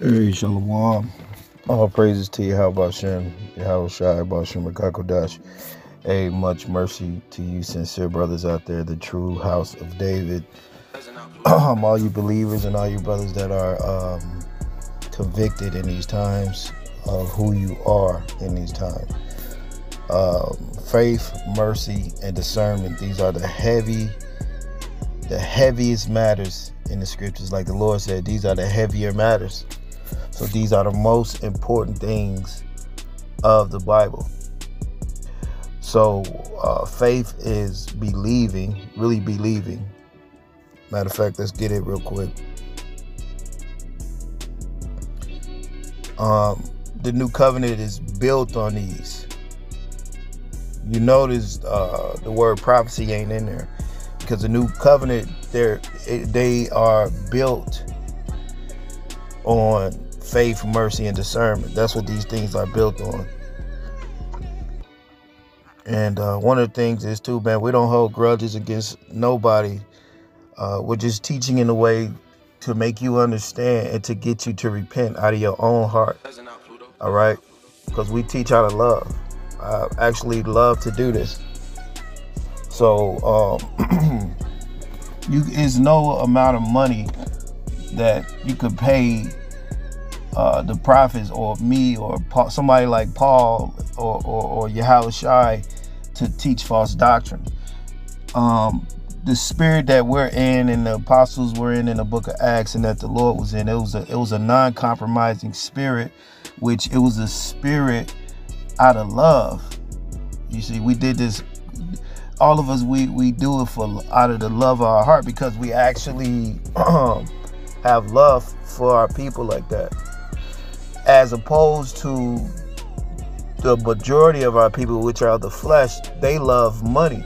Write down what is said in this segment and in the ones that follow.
Hey, Shalom. All praises to you, how about Shem, how Shai, about Shem, Dash. Hey, much mercy to you, sincere brothers out there, the true house of David. Um, all you believers and all you brothers that are um, convicted in these times of who you are in these times. Um, faith, mercy, and discernment. These are the heavy, the heaviest matters in the scriptures. Like the Lord said, these are the heavier matters. So these are the most important things of the Bible. So uh, faith is believing, really believing. Matter of fact, let's get it real quick. Um, the new covenant is built on these. You notice uh, the word prophecy ain't in there because the new covenant, they're, they are built on faith, mercy, and discernment. That's what these things are built on. And uh, one of the things is too, man, we don't hold grudges against nobody. Uh, we're just teaching in a way to make you understand and to get you to repent out of your own heart. All right? Because we teach how to love. I actually love to do this. So, um, you is no amount of money that you could pay uh, the prophets or me or Paul, somebody like Paul or, or, or to teach false doctrine. Um, the spirit that we're in and the apostles were in in the book of Acts and that the Lord was in, it was a it was a non-compromising spirit, which it was a spirit out of love. You see, we did this all of us we we do it for out of the love of our heart because we actually have love for our people like that as opposed to the majority of our people, which are the flesh, they love money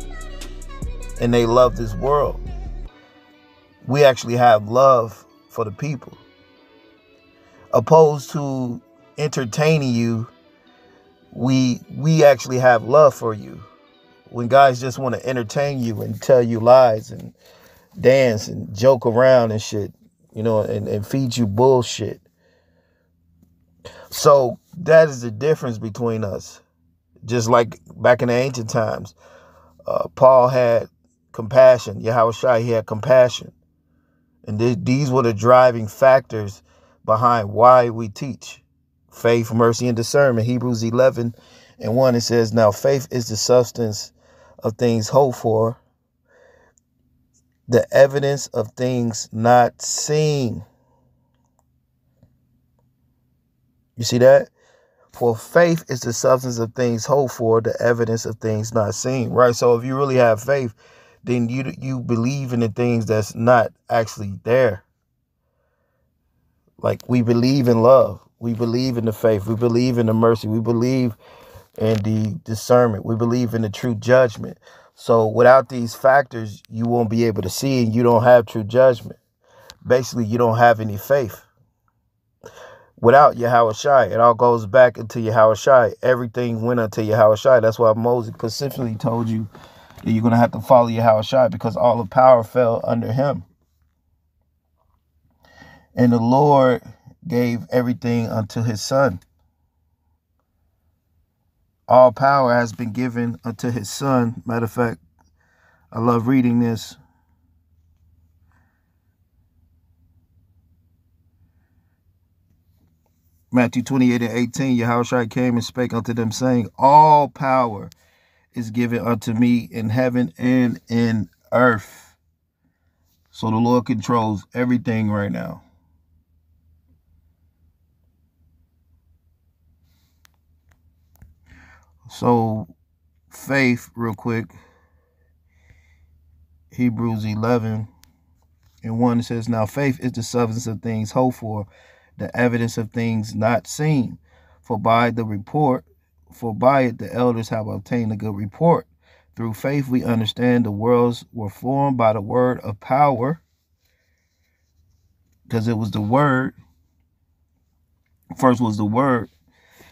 and they love this world. We actually have love for the people. Opposed to entertaining you, we we actually have love for you. When guys just want to entertain you and tell you lies and dance and joke around and shit, you know, and, and feed you bullshit so that is the difference between us. Just like back in the ancient times, uh, Paul had compassion. Yahushua, he had compassion. And th- these were the driving factors behind why we teach faith, mercy, and discernment. Hebrews 11 and 1, it says, Now faith is the substance of things hoped for, the evidence of things not seen. You see that? For faith is the substance of things hoped for, the evidence of things not seen. Right. So if you really have faith, then you you believe in the things that's not actually there. Like we believe in love. We believe in the faith. We believe in the mercy. We believe in the discernment. We believe in the true judgment. So without these factors, you won't be able to see and you don't have true judgment. Basically, you don't have any faith without Yahushua. It all goes back into Yahushua. Everything went unto Yahushua. That's why Moses specifically told you that you're going to have to follow Yahushua because all the power fell under him. And the Lord gave everything unto his son. All power has been given unto his son. Matter of fact, I love reading this Matthew 28 and 18, Yahushua came and spake unto them, saying, All power is given unto me in heaven and in earth. So the Lord controls everything right now. So, faith, real quick. Hebrews 11 and 1 says, Now faith is the substance of things hoped for the evidence of things not seen. For by the report, for by it the elders have obtained a good report. Through faith we understand the worlds were formed by the word of power, because it was the word. First was the word.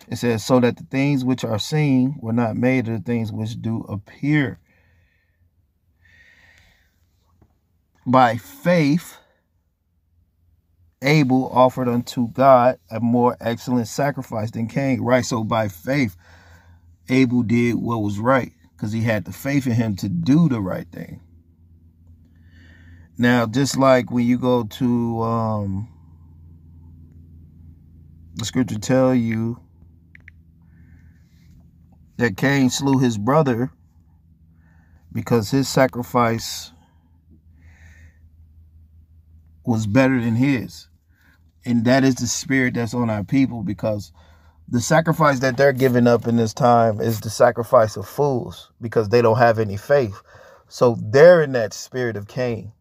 It says, so that the things which are seen were not made of the things which do appear. By faith, Abel offered unto God a more excellent sacrifice than Cain. Right. So by faith, Abel did what was right because he had the faith in him to do the right thing. Now, just like when you go to um, the scripture tell you that Cain slew his brother because his sacrifice was better than his. And that is the spirit that's on our people because the sacrifice that they're giving up in this time is the sacrifice of fools because they don't have any faith. So they're in that spirit of Cain.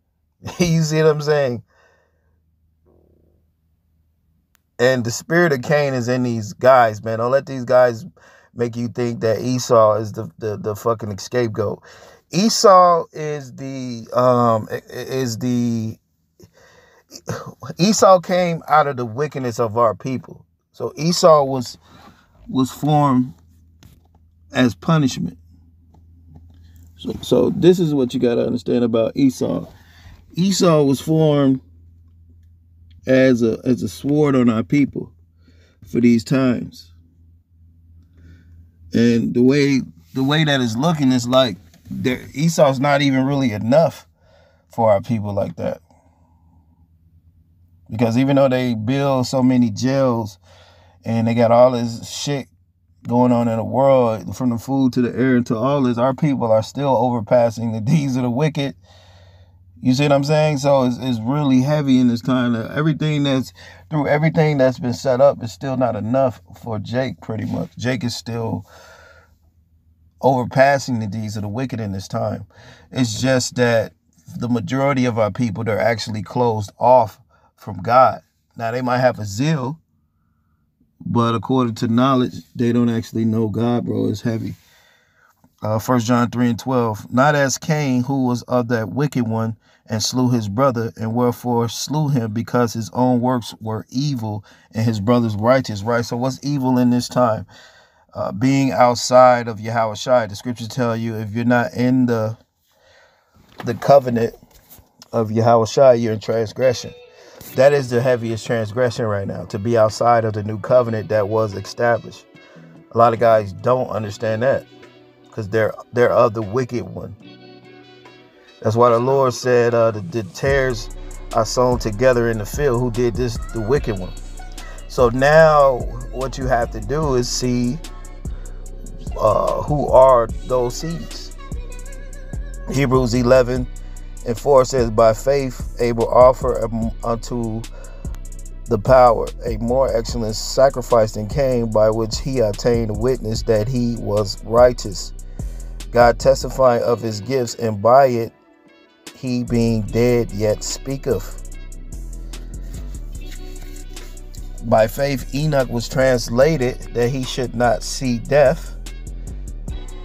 you see what I'm saying? And the spirit of Cain is in these guys, man. Don't let these guys make you think that Esau is the the, the fucking scapegoat. Esau is the um is the Esau came out of the wickedness of our people. So Esau was was formed as punishment. So so this is what you got to understand about Esau. Esau was formed as a as a sword on our people for these times. And the way the way that is looking is like there, Esau's not even really enough for our people like that. Because even though they build so many jails and they got all this shit going on in the world, from the food to the air to all this, our people are still overpassing the deeds of the wicked. You see what I'm saying? So it's, it's really heavy in this time. Everything that's through everything that's been set up is still not enough for Jake, pretty much. Jake is still overpassing the deeds of the wicked in this time. It's just that the majority of our people, they're actually closed off from God. Now they might have a zeal, but according to knowledge, they don't actually know God, bro. It's heavy. Uh, 1 John 3 and 12. Not as Cain, who was of that wicked one, and slew his brother, and wherefore slew him because his own works were evil and his brother's righteous, right? So what's evil in this time? Uh, being outside of Yahweh Shai. The scriptures tell you if you're not in the the covenant of Yahweh Shai, you're in transgression. That is the heaviest transgression right now, to be outside of the new covenant that was established. A lot of guys don't understand that because they're they're of the wicked one. That's why the Lord said uh, the, the tares are sown together in the field. Who did this? The wicked one. So now what you have to do is see uh, who are those seeds. Hebrews 11 and 4 says, By faith Abel offered unto the power a more excellent sacrifice than Cain, by which he obtained witness that he was righteous. God testifying of his gifts, and by it he being dead yet speaketh. By faith Enoch was translated that he should not see death,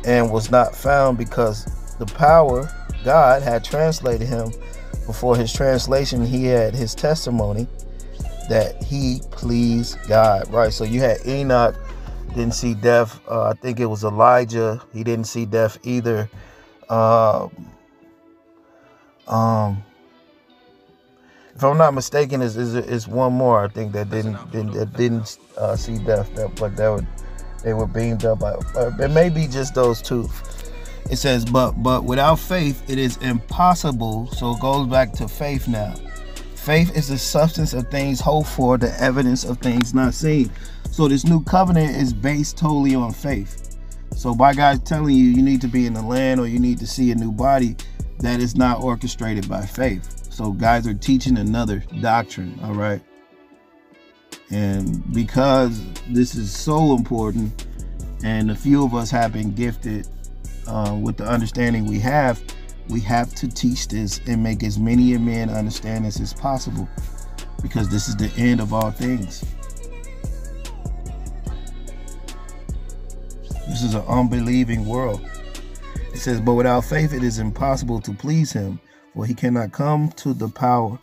and was not found because the power God had translated him before his translation. He had his testimony that he pleased God right? So you had Enoch didn't see death uh, I think it was Elijah. He didn't see death either. Um, um if I'm not mistaken is is is one more I think that didn't didn't that didn't uh, see death that but that would they were beamed up by it may be just those two it says but but without faith it is impossible. So it goes back to faith now. Faith is the substance of things hoped for the evidence of things not seen. So this new covenant is based totally on faith. So by God telling you you need to be in the land or you need to see a new body that is not orchestrated by faith. So guys are teaching another doctrine all right? And because this is so important and a few of us have been gifted uh, with the understanding we have, we have to teach this and make as many men understand this as possible because this is the end of all things. This is an unbelieving world. It says, But without faith it is impossible to please him, for he cannot come to the power.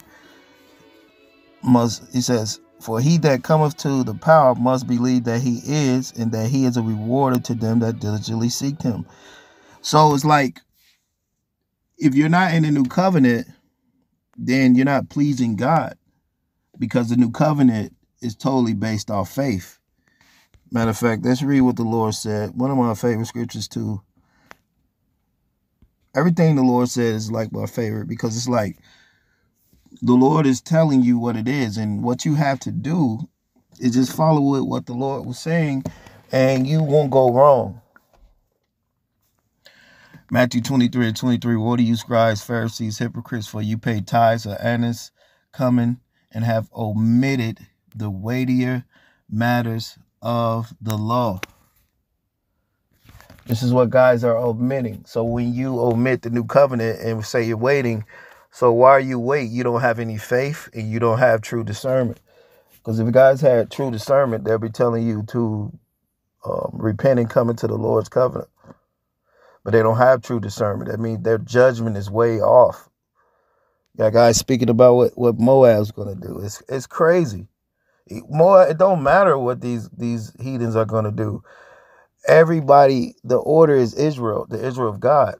Must he says, For he that cometh to the power must believe that he is, and that he is a rewarder to them that diligently seek him. So it's like if you're not in the new covenant, then you're not pleasing God. because the new covenant is totally based off faith. Matter of fact, let's read what the Lord said. One of my favorite scriptures too. Everything the Lord said is like my favorite because it's like the Lord is telling you what it is, and what you have to do is just follow it what the Lord was saying, and you won't go wrong. Matthew 23 and 23, What do you scribes, Pharisees, hypocrites, for you pay tithes of anise, cumin, and have omitted the weightier matters of the law. This is what guys are omitting. So when you omit the new covenant and say you're waiting, so why are you wait? You don't have any faith and you don't have true discernment. Because if guys had true discernment, they'll be telling you to um, repent and come into the Lord's covenant. But they don't have true discernment. That means their judgment is way off. Yeah, guys speaking about what, what Moab's gonna do. It's it's crazy. More it don't matter what these these heathens are gonna do. Everybody, the order is Israel, the Israel of God.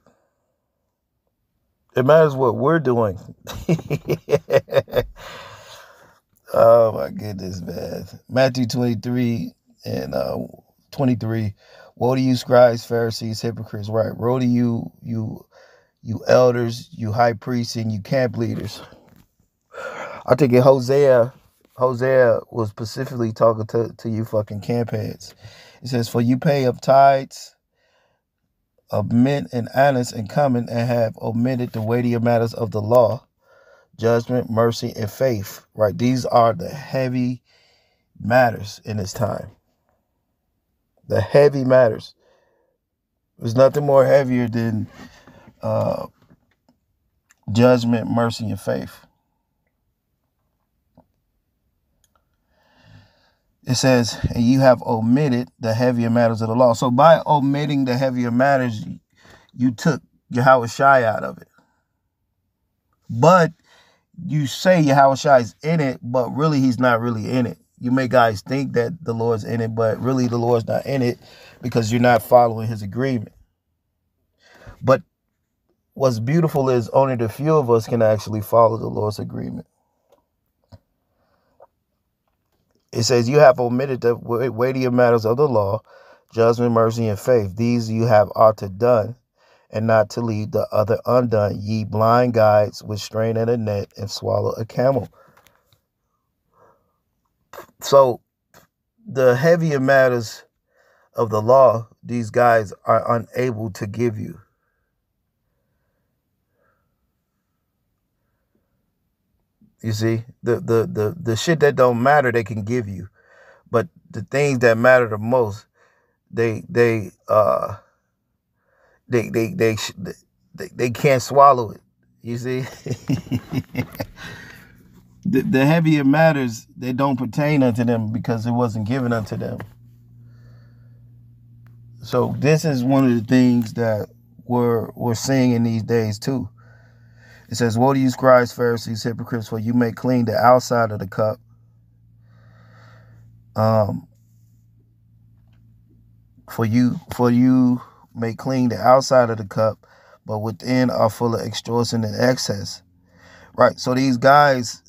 It matters what we're doing. oh my goodness, man. Matthew 23 and uh 23. Woe to you, scribes, Pharisees, hypocrites, right? Woe to you, you you elders, you high priests, and you camp leaders. I think in Hosea, Hosea was specifically talking to, to you fucking camp heads. It says, For you pay up tithes of mint and anise and cumin and have omitted the weightier matters of the law, judgment, mercy, and faith. Right? These are the heavy matters in this time. The heavy matters. There's nothing more heavier than uh, judgment, mercy, and faith. It says, and you have omitted the heavier matters of the law. So by omitting the heavier matters, you took Yahweh Shai out of it. But you say Yahweh Shai is in it, but really he's not really in it. You may guys think that the Lord's in it, but really the Lord's not in it because you're not following his agreement. But what's beautiful is only the few of us can actually follow the Lord's agreement. It says, You have omitted the weightier matters of the law, judgment, mercy, and faith. These you have ought to done, and not to leave the other undone. Ye blind guides which strain at a net and swallow a camel. So, the heavier matters of the law, these guys are unable to give you. You see, the the the the shit that don't matter they can give you, but the things that matter the most, they they uh they they they they, they can't swallow it. You see, the the heavier matters they don't pertain unto them because it wasn't given unto them. So this is one of the things that we're we're seeing in these days too. It says, Woe to you, scribes, Pharisees, hypocrites, for you make clean the outside of the cup. Um, for you, for you make clean the outside of the cup, but within are full of extortion and excess. Right. So these guys,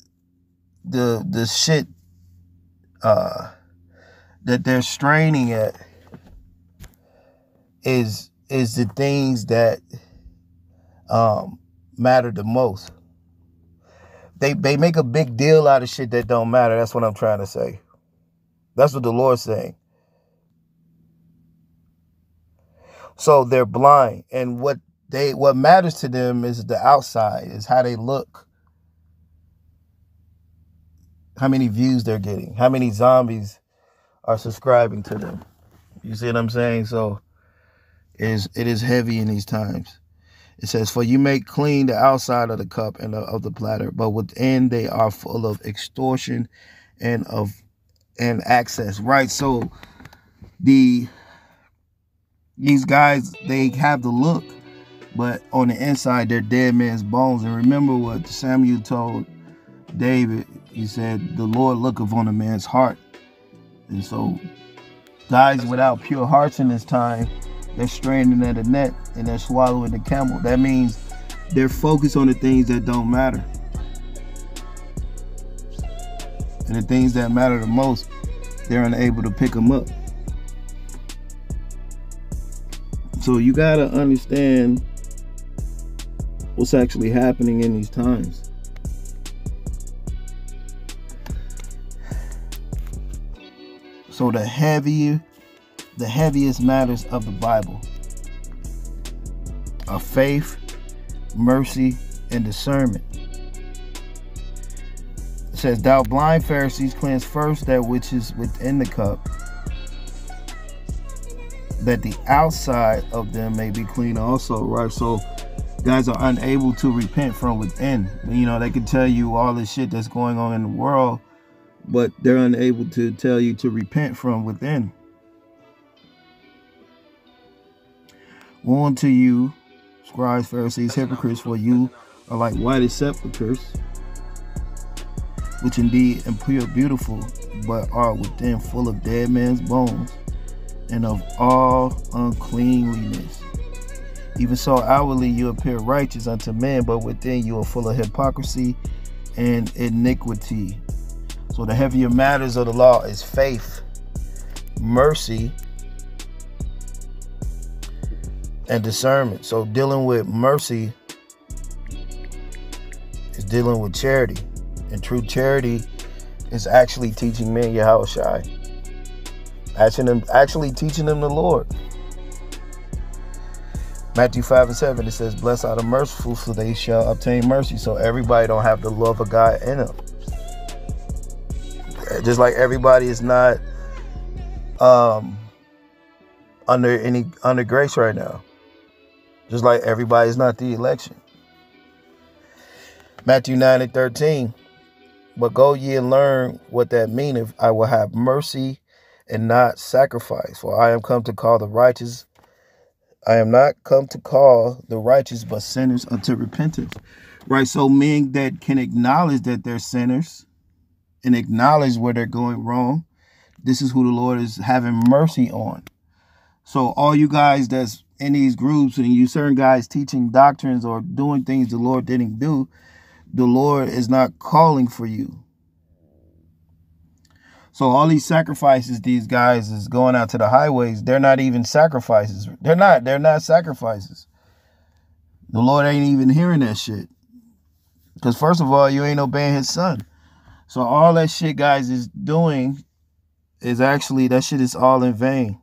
the the shit uh that they're straining at is is the things that um matter the most. They they make a big deal out of shit that don't matter. That's what I'm trying to say. That's what the Lord's saying. So they're blind, and what they what matters to them is the outside, is how they look, how many views they're getting, how many zombies are subscribing to them. You see what I'm saying? So it is it is heavy in these times. It says, For you make clean the outside of the cup and of the platter, but within they are full of extortion and of and access. Right. So the these guys they have the look, but on the inside they're dead man's bones. And remember what Samuel told David. He said, The Lord looketh on a man's heart. And so guys without pure hearts in this time they're straining at a net and they're swallowing the camel. That means they're focused on the things that don't matter. And the things that matter the most, they're unable to pick them up. So you got to understand what's actually happening in these times. So the heavier, the heaviest matters of the Bible are faith, mercy, and discernment. It says, Thou blind Pharisees cleanse first that which is within the cup, that the outside of them may be clean also, right? So guys are unable to repent from within. You know, they can tell you all the shit that's going on in the world, but they're unable to tell you to repent from within. Woe unto you, scribes, Pharisees, hypocrites, for you are like whited sepulchres, which indeed appear beautiful, but are within full of dead men's bones and of all uncleanliness. Even so, outwardly you appear righteous unto men, but within you are full of hypocrisy and iniquity. So the heavier matters of the law is faith, mercy, and discernment. So dealing with mercy is dealing with charity. And true charity is actually teaching men Yahushua. Actually, them, actually teaching them the Lord. Matthew 5 and 7, it says, Blessed are the merciful, for they shall obtain mercy. So everybody don't have the love of God in them just like everybody is not um under any under grace right now. Just like everybody is not the election. Matthew 9 and 13 but go ye and learn what that meaneth. I will have mercy and not sacrifice. For i am come to call the righteous. I am not come to call the righteous but sinners unto repentance. Right? So men that can acknowledge that they're sinners and acknowledge where they're going wrong, this is who the Lord is having mercy on. So all you guys that's in these groups and you certain guys teaching doctrines or doing things the Lord didn't do, the Lord is not calling for you. So all these sacrifices these guys is going out to the highways, they're not even sacrifices. They're not, they're not sacrifices. The Lord ain't even hearing that shit. Because first of all, you ain't obeying his son. So all that shit guys is doing is actually that shit is all in vain.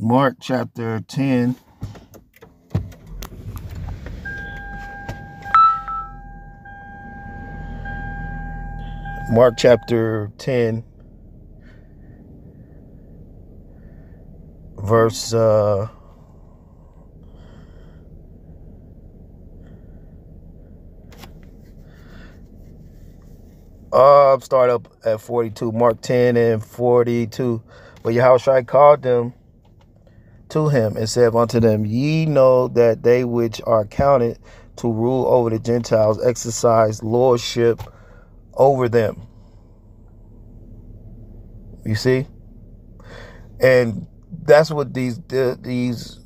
Mark chapter 10 Mark chapter 10 verse uh, uh start up at 42 mark 10 and 42 but Yahushua called them to him and said unto them ye know that they which are counted to rule over the gentiles exercise lordship over them. You see? And that's what these the, these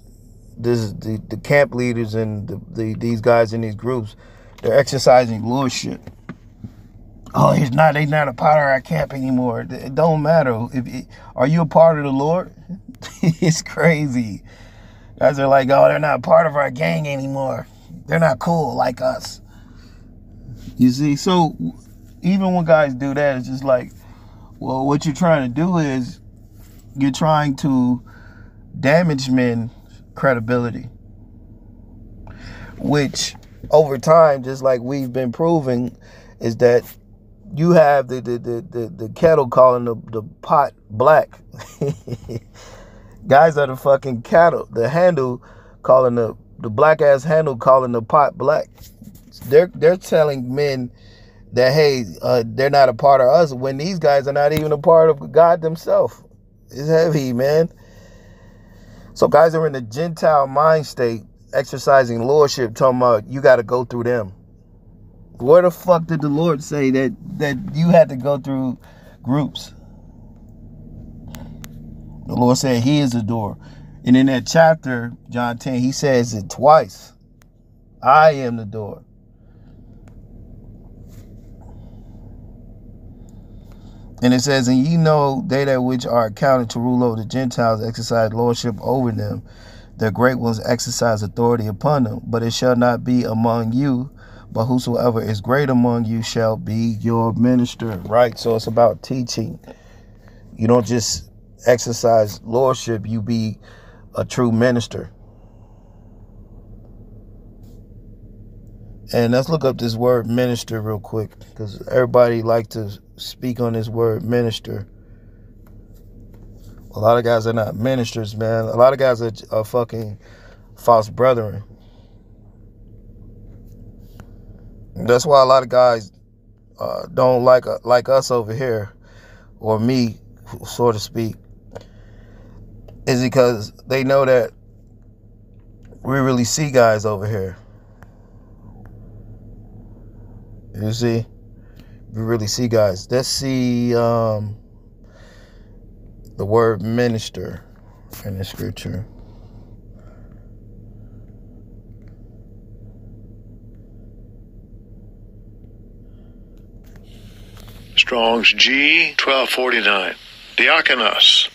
this the, the camp leaders and the, the these guys in these groups they're exercising lordship. Oh, he's not. He's not a part of our camp anymore. It don't matter. If it, are you a part of the Lord? it's crazy. Guys are like, oh, they're not part of our gang anymore. They're not cool like us. You see, so even when guys do that, it's just like, well, what you're trying to do is you're trying to damage men's credibility, which over time, just like we've been proving, is that you have the the the, the, the kettle calling the, the pot black. Guys are the fucking cattle, the handle calling the the black ass handle calling the pot black. They're they're telling men that hey, uh, they're not a part of us when these guys are not even a part of God themselves. It's heavy, man. So guys are in the Gentile mind state, exercising lordship, talking about you got to go through them. Where the fuck did the Lord say that that you had to go through groups? The Lord said He is the door. And in that chapter, John 10, He says it twice I am the door. And it says, And ye know they that which are accounted to rule over the Gentiles exercise lordship over them. The great ones exercise authority upon them. But it shall not be among you, but whosoever is great among you shall be your minister. Right? So it's about teaching. You don't just exercise lordship, you be a true minister. And let's look up this word minister real quick because everybody like to speak on this word minister. A lot of guys are not ministers, man. A lot of guys are, are fucking false brethren. That's why a lot of guys uh, don't like uh, like us over here, or me, so to speak, is because they know that we really see guys over here. You see, we really see guys. Let's see um, the word minister in the scripture. Strong's G 1249. Diakonos.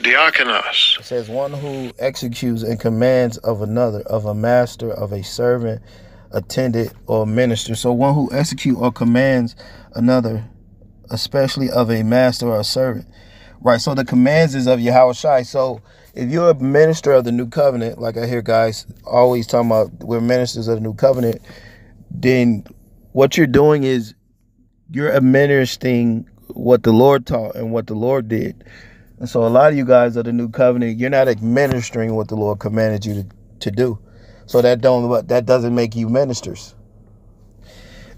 Diakonos. It says one who executes and commands of another, of a master, of a servant, attendant, or minister. So one who execute or commands another, especially of a master or a servant. Right. So the commands is of Yahweh Shai. So if you're a minister of the new covenant, like I hear guys always talking about we're ministers of the new covenant, then what you're doing is you're administering what the Lord taught and what the Lord did. And so a lot of you guys of the new covenant, you're not administering what the Lord commanded you to, to do. So that don't that doesn't make you ministers.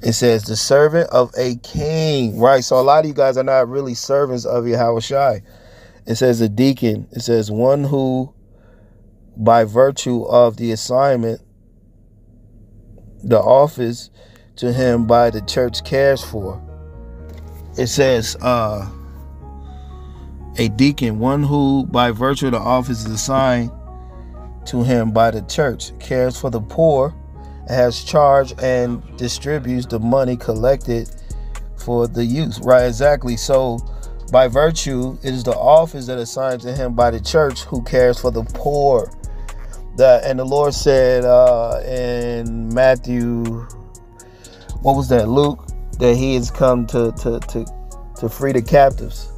It says the servant of a king, right? So a lot of you guys are not really servants of Yahweh Shai. It says a deacon. It says one who, by virtue of the assignment, the office to him by the church cares for. It says, uh, a deacon, one who by virtue of the office is assigned to him by the church, cares for the poor, has charge and distributes the money collected for the use. Right, exactly. So by virtue, it is the office that assigned to him by the church who cares for the poor. That and the Lord said uh, in Matthew what was that luke that he has come to to to to free the captives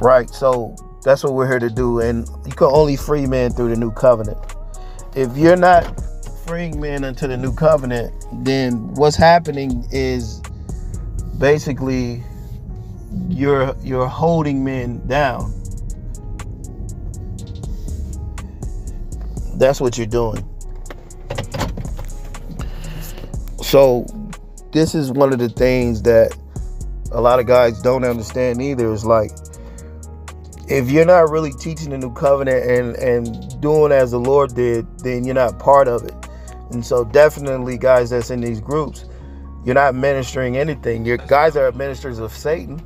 right so that's what we're here to do and you can only free men through the new covenant if you're not freeing men into the new covenant then what's happening is basically you're you're holding men down that's what you're doing So this is one of the things that a lot of guys don't understand either. Is like if you're not really teaching the new covenant and and doing as the Lord did, then you're not part of it. And so definitely guys that's in these groups, you're not ministering anything. Your guys are ministers of Satan.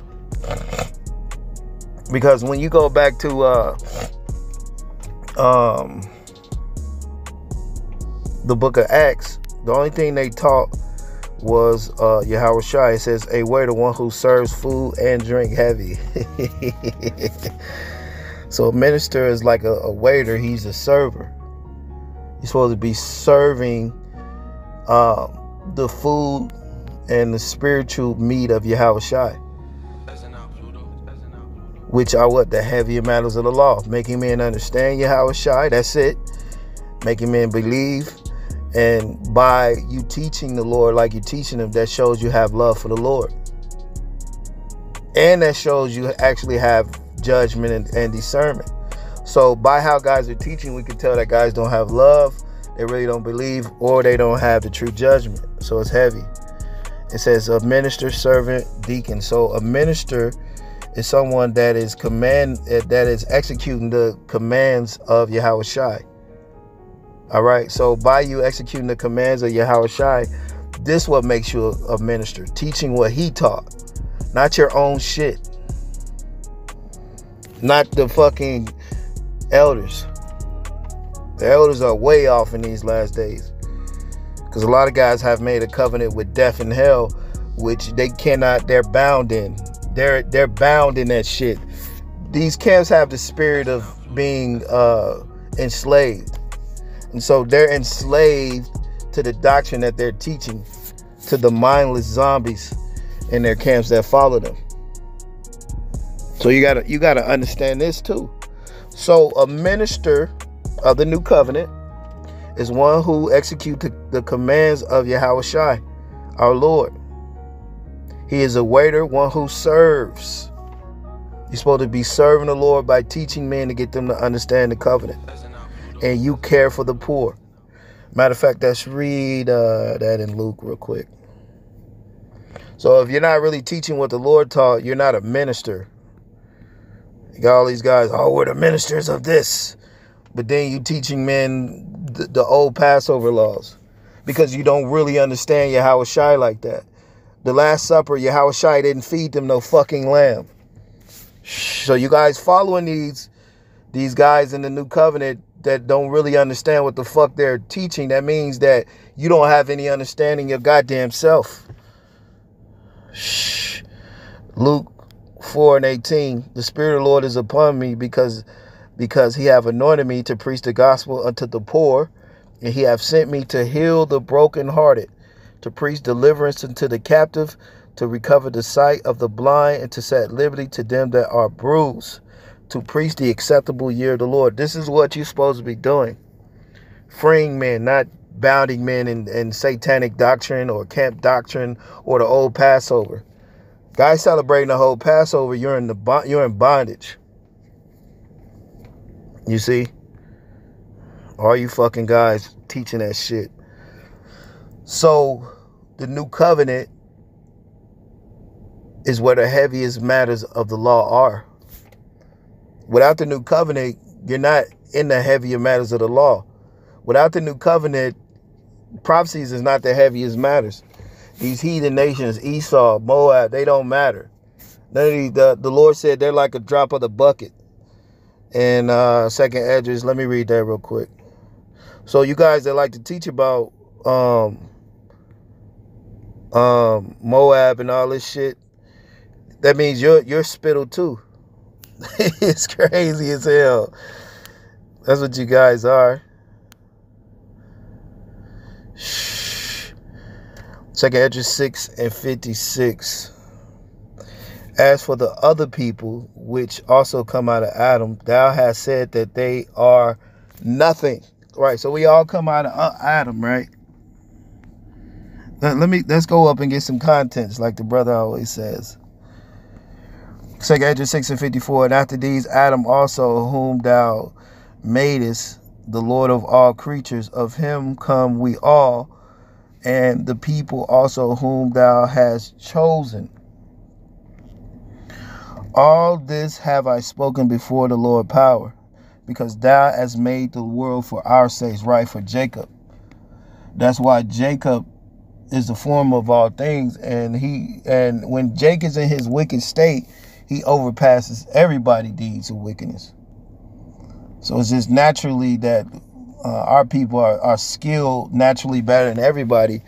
Because when you go back to uh um the book of Acts, the only thing they taught was uh, Yahweh Shai. It says, a waiter, one who serves food and drink heavy. so a minister is like a, a, waiter, he's a server. He's supposed to be serving uh, the food and the spiritual meat of Yahweh Shai. Which are what? The heavier matters of the law. Making men understand Yahweh Shai. That's it. Making men believe and by you teaching the Lord like you're teaching him, that shows you have love for the Lord. And that shows you actually have judgment and, and discernment. So by how guys are teaching, we can tell that guys don't have love, they really don't believe, or they don't have the true judgment. So it's heavy. It says a minister, servant, deacon. So a minister is someone that is command eh, that is executing the commands of Yahweh Shai. All right. So by you executing the commands of Yahweh Shai, this what makes you a, a minister, teaching what he taught, not your own shit. not the fucking elders. The elders are way off in these last days. Because a lot of guys have made a covenant with death and hell, which they cannot, they're bound in. They're they're bound in that shit. These camps have the spirit of being uh, enslaved. And so they're enslaved to the doctrine that they're teaching to the mindless zombies in their camps that follow them. So you gotta you gotta understand this too. So a minister of the new covenant is one who executes the commands of Yahweh Shai, our Lord. He is a waiter, one who serves. You're supposed to be serving the Lord by teaching men to get them to understand the covenant. And you care for the poor. Matter of fact, let's read uh, that in Luke real quick. So if you're not really teaching what the Lord taught, you're not a minister. You got all these guys, oh, we're the ministers of this. But then you teaching men the, the old Passover laws because you don't really understand Yahweh Shai like that. The Last Supper, Yahweh Shai didn't feed them no fucking lamb. So you guys following these these guys in the new covenant that don't really understand what the fuck they're teaching, that means that you don't have any understanding of goddamn self. Shh. Luke 4 and 18. The Spirit of the Lord is upon me because because he have anointed me to preach the gospel unto the poor, and he have sent me to heal the brokenhearted, to preach deliverance unto the captive, to recover the sight of the blind, and to set liberty to them that are bruised, to preach the acceptable year of the Lord. This is what you're supposed to be doing. Freeing men, not bounding men in, in satanic doctrine or camp doctrine or the old Passover. Guys celebrating the whole Passover, you're in the you're in bondage. You see? All you fucking guys teaching that shit. So, the new covenant is where the heaviest matters of the law are. Without the new covenant, you're not in the heavier matters of the law. Without the new covenant, prophecies is not the heaviest matters. These heathen nations, Esau, Moab, they don't matter. None of these, the, the Lord said they're like a drop of the bucket and uh, second Esdras. Let me read that real quick. So you guys that like to teach about um, um, Moab and all this shit, that means you're you're spittle too. it's crazy as hell. That's what you guys are. Shh. Second Esdras 6 and 56. As for the other people which also come out of Adam, thou hast said that they are nothing. Right. So we all come out of uh, Adam, right? Let, let me let's go up and get some contents, like the brother always says. Second Esdras 6 and 54. And after these, Adam also, whom thou madest, the Lord of all creatures, of him come we all, and the people also whom thou hast chosen all this have I spoken before the Lord power, because thou hast made the world for our sakes, right? For Jacob. That's why Jacob is the form of all things. And he and when Jake is in his wicked state, he overpasses everybody deeds of wickedness. So it's just naturally that uh, our people are, are skilled naturally better than everybody.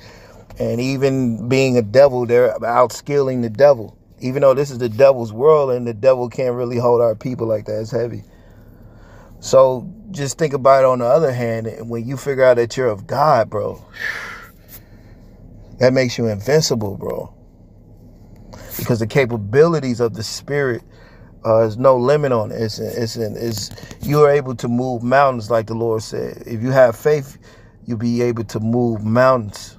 And even being a devil, they're outskilling the devil even though this is the devil's world and the devil can't really hold our people like that, it's heavy. So just think about it on the other hand, when you figure out that you're of God, bro, that makes you invincible, bro. Because the capabilities of the spirit uh, no limit on it. It's, it's, it's, you are able to move mountains, like the Lord said. If you have faith, you'll be able to move mountains.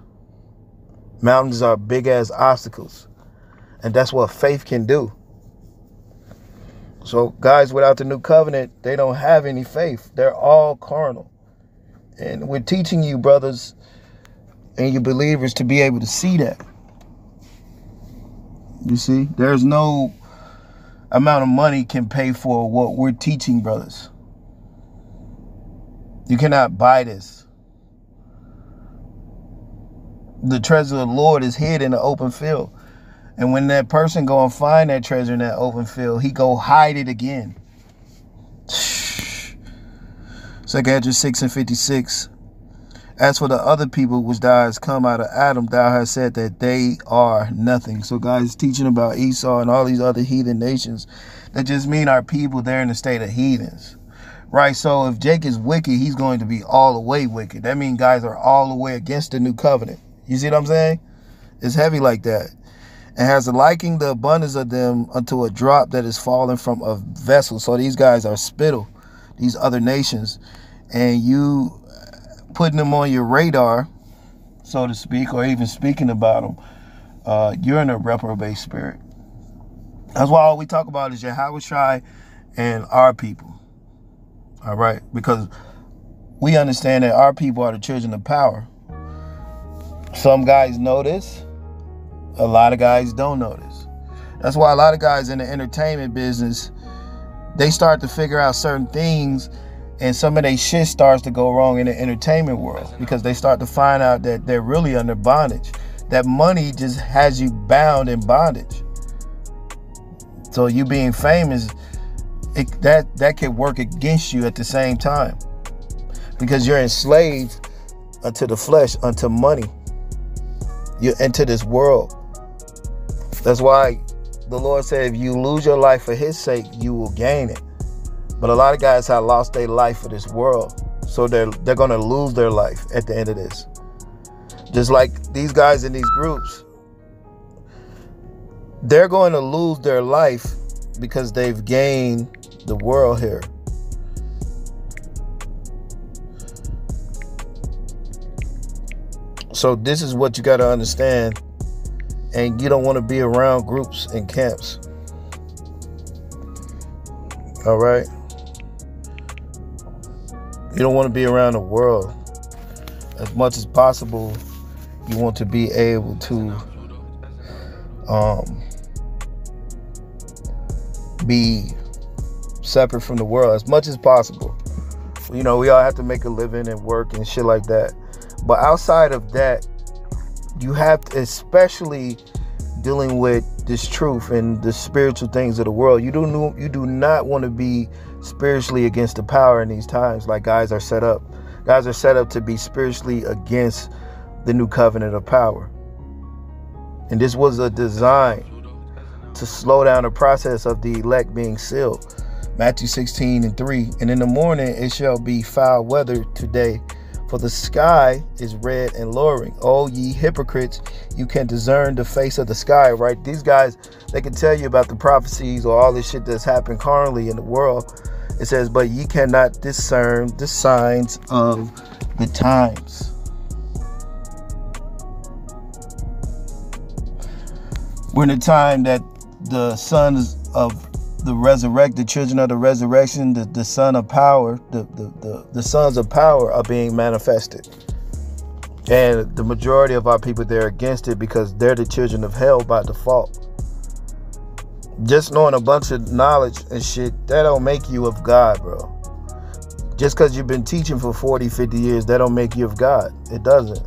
Mountains are big as obstacles. And that's what faith can do. So, guys without the new covenant, they don't have any faith. They're all carnal. And we're teaching you, brothers and you believers, to be able to see that. You see, there's no amount of money can pay for what we're teaching brothers. You cannot buy this. The treasure of the Lord is hid in the open field. And when that person go and find that treasure in that open field, he go hide it again. Second Andrew 6 and 56. As for the other people which thou hast come out of Adam, thou hast said that they are nothing. So guys teaching about Esau and all these other heathen nations that just mean our people, they're in the state of heathens. Right? So if Jake is wicked, he's going to be all the way wicked. That means guys are all the way against the new covenant. You see what I'm saying? It's heavy like that. And has a liking the abundance of them unto a drop that is fallen from a vessel. So these guys are spittle, these other nations. And you putting them on your radar, so to speak, or even speaking about them, uh, you're in a reprobate spirit. That's why all we talk about is Yahawashi and our people. All right? Because we understand that our people are the children of power. Some guys know this, a lot of guys don't know this. That's why a lot of guys in the entertainment business, they start to figure out certain things and some of their shit starts to go wrong in the entertainment world because they start to find out that they're really under bondage. That money just has you bound in bondage. So you being famous, it, that that can work against you at the same time because you're enslaved unto the flesh, unto money. You're into this world. That's why the Lord said, if you lose your life for His sake, you will gain it. But a lot of guys have lost their life for this world. So they're they're gonna lose their life at the end of this. Just like these guys in these groups, they're going to lose their life because they've gained the world here. So this is what you got to understand and you don't want to be around groups and camps. All right? You don't want to be around the world. As much as possible, you want to be able to um, be separate from the world as much as possible. You know, we all have to make a living and work and shit like that. But outside of that, you have to, especially dealing with this truth and the spiritual things of the world. You do you do not want to be spiritually against the power in these times like guys are set up. Guys are set up to be spiritually against the new covenant of power. And this was a design to slow down the process of the elect being sealed. Matthew 16 and 3. And in the morning it shall be foul weather today, for the sky is red and lowering. Oh, ye hypocrites, you can discern the face of the sky, right? These guys, they can tell you about the prophecies or all this shit that's happened currently in the world. It says, but ye cannot discern the signs of the times. We're in a time that the sons of the resurrected children of the resurrection, the, the son of power, the, the, the, the sons of power are being manifested. And the majority of our people, they're against it because they're the children of hell by default. Just knowing a bunch of knowledge and shit, that don't make you of God, bro. Just because you've been teaching for 40, 50 years, that don't make you of God. It doesn't.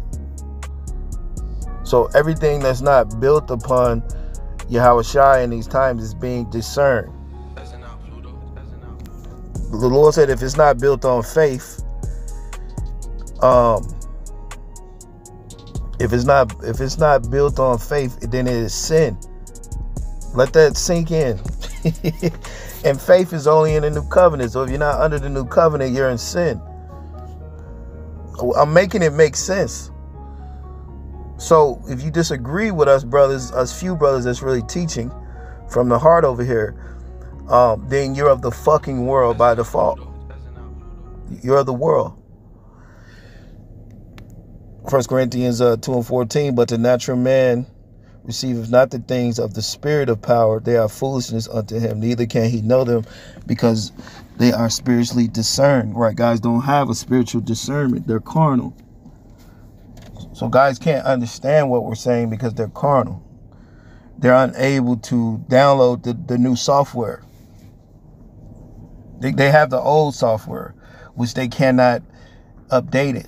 So everything that's not built upon Yahawashi in these times is being discerned. The Lord said if it's not built on faith, um, if it's not if it's not built on faith, then it is sin. Let that sink in. and faith is only in the new covenant. So if you're not under the new covenant, you're in sin. I'm making it make sense. So if you disagree with us, brothers, us few brothers that's really teaching from the heart over here, um, then you're of the fucking world by default. You're of the world. First Corinthians uh, 2 and 14, but the natural man receiveth not the things of the spirit of power, they are foolishness unto him, neither can he know them because they are spiritually discerned. Right, guys don't have a spiritual discernment, they're carnal. So guys can't understand what we're saying because they're carnal. They're unable to download the, the new software. They, they have the old software, which they cannot update it.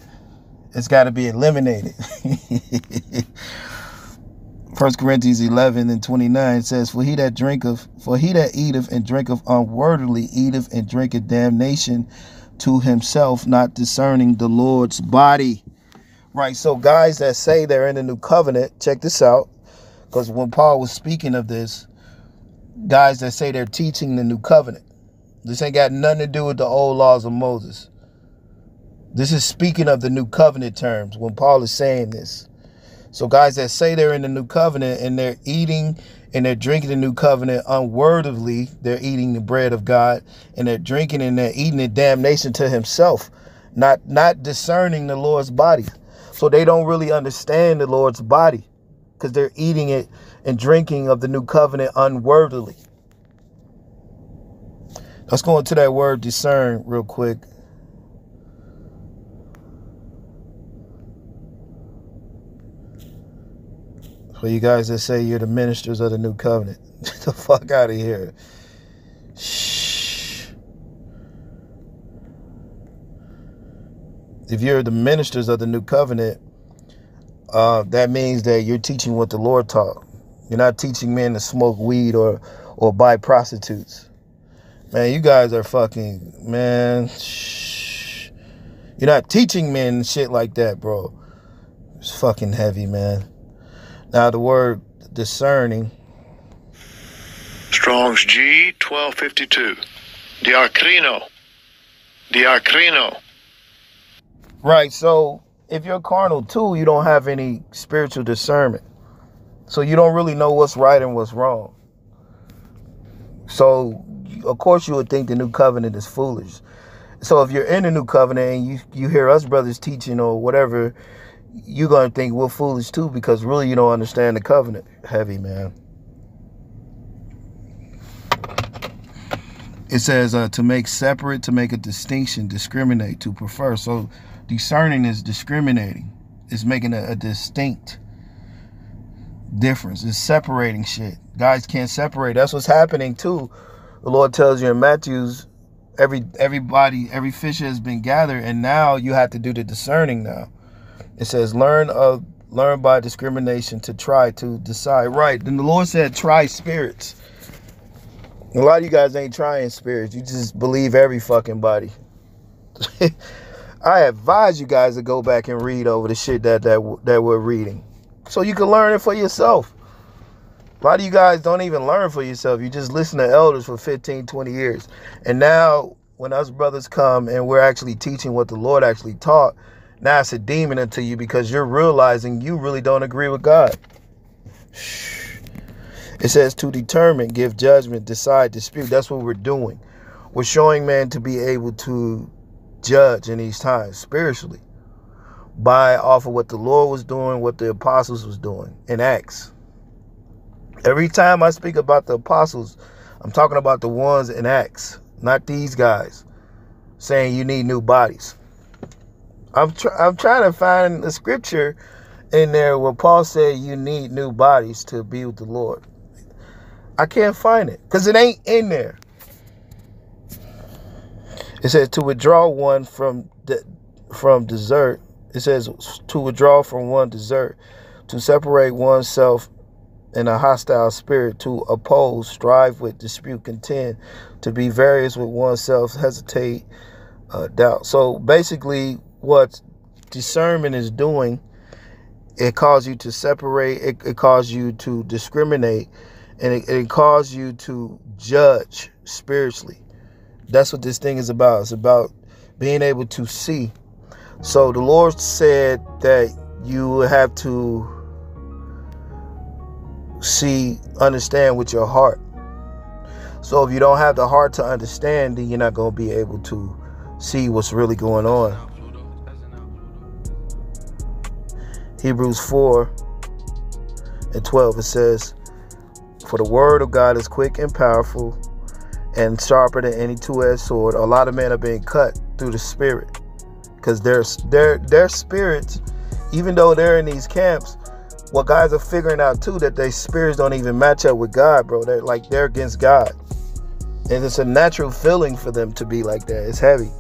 It's got to be eliminated. First Corinthians 11 and 29 says, For he that drinketh, for he that eateth and drinketh unworthily eateth and drinketh damnation to himself, not discerning the Lord's body. Right. So guys that say they're in the new covenant, check this out. Because when Paul was speaking of this, guys that say they're teaching the new covenant. This ain't got nothing to do with the old laws of Moses. This is speaking of the new covenant terms when Paul is saying this. So guys that say they're in the new covenant and they're eating and they're drinking the new covenant unworthily, they're eating the bread of God and they're drinking and they're eating the damnation to himself, not not discerning the Lord's body. So they don't really understand the Lord's body because they're eating it and drinking of the new covenant unworthily. Let's go into that word discern real quick. For you guys that say you're the ministers of the new covenant, get the fuck out of here. Shh. If you're the ministers of the new covenant, uh, that means that you're teaching what the Lord taught. You're not teaching men to smoke weed or or buy prostitutes. Man, you guys are fucking man. Shh. You're not teaching men shit like that, bro. It's fucking heavy, man. Now the word discerning. Strong's G 1252. Diakrino. Diakrino. Right, so if you're carnal too, you don't have any spiritual discernment. So you don't really know what's right and what's wrong. So of course you would think the new covenant is foolish. So if you're in the new covenant and you you hear us brothers teaching or whatever, you're gonna think we're foolish too because really you don't understand the covenant. Heavy man. It says uh, to make separate, to make a distinction, discriminate, to prefer. So discerning is discriminating. It's making a, a distinct difference. It's separating shit. Guys can't separate. That's what's happening too. The Lord tells you in Matthew's every everybody, every fish has been gathered, and now you have to do the discerning now. It says learn of learn by discrimination to try to decide right. Then the Lord said try spirits. A lot of you guys ain't trying spirits. You just believe every fucking body. I advise you guys to go back and read over the shit that that that we're reading, so you can learn it for yourself. A lot of you guys don't even learn for yourself. You just listen to elders for 15, 20 years. And now when us brothers come and we're actually teaching what the Lord actually taught, now it's a demon into you because you're realizing you really don't agree with God. It says to determine, give judgment, decide, dispute. That's what we're doing. We're showing man to be able to judge in these times spiritually by off of what the Lord was doing, what the apostles was doing in Acts. Every time I speak about the apostles, I'm talking about the ones in Acts, not these guys saying you need new bodies. I'm tr- I'm trying to find the scripture in there where Paul said you need new bodies to be with the Lord. I can't find it because it ain't in there. It says to withdraw one from de- from desert. It says to withdraw from one desert, to separate oneself in a hostile spirit, to oppose, strive with, dispute, contend, to be various with oneself, hesitate, uh, doubt. So basically, what discernment is doing, it calls you to separate, it, it calls you to discriminate, and it, it calls you to judge spiritually. That's what this thing is about. It's about being able to see. So the Lord said that you have to see, understand with your heart. So if you don't have the heart to understand, then you're not going to be able to see what's really going on. Hebrews 4 and 12 it says, For the word of God is quick and powerful and sharper than any two-edged sword. A lot of men are being cut through the spirit because their their their spirits, even though they're in these camps, what guys are figuring out too that their spirits don't even match up with God, bro. They're like they're against God, and it's a natural feeling for them to be like that. It's heavy.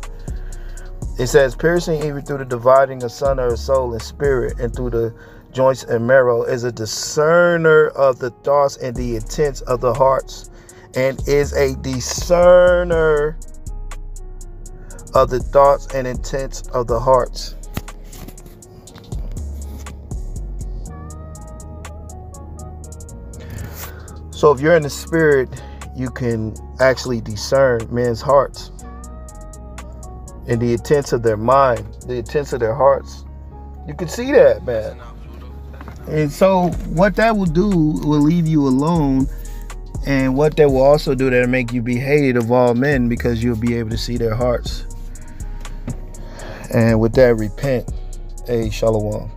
It says, piercing even through the dividing of son or soul and spirit, and through the joints and marrow, is a discerner of the thoughts and the intents of the hearts and is a discerner of the thoughts and intents of the hearts. So if you're in the spirit, you can actually discern men's hearts and the intents of their mind, the intents of their hearts. You can see that, man. And so what that will do will leave you alone. And what that will also do that'll make you be hated of all men because you'll be able to see their hearts. And with that, repent. Hey, shalom.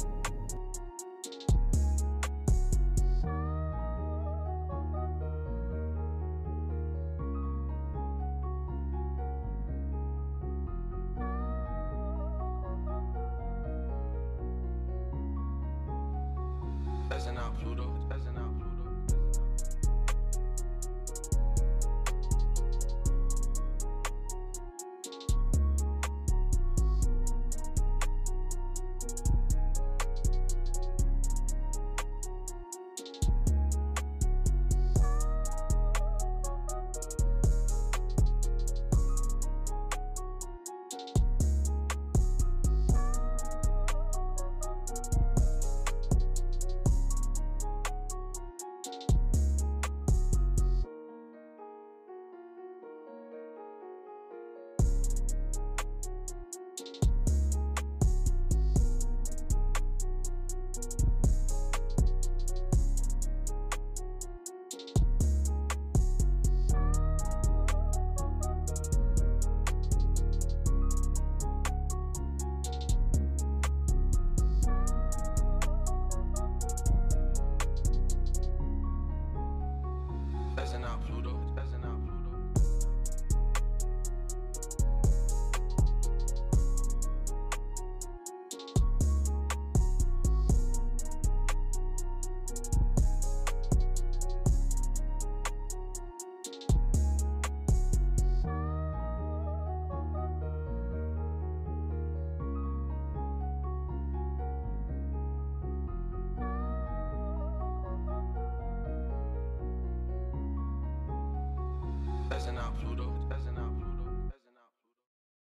That's out Pluto.